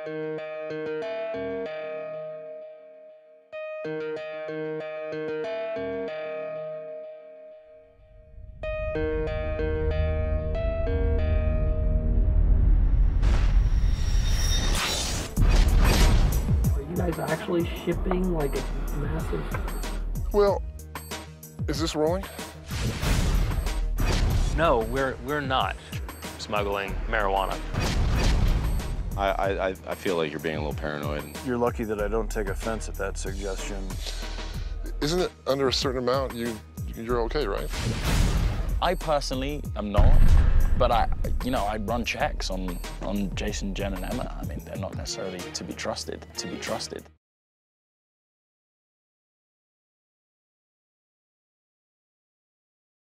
Are you guys actually shipping like a massive? Well, is this rolling? No, we're we're not smuggling marijuana. I, I, I- I feel like you're being a little paranoid. You're lucky that I don't take offense at that suggestion. Isn't it under a certain amount? You you're okay, right? I personally am not, but I, you know, I run checks on on Jason, Jen, and Emma. I mean, they're not necessarily to be trusted. To be trusted.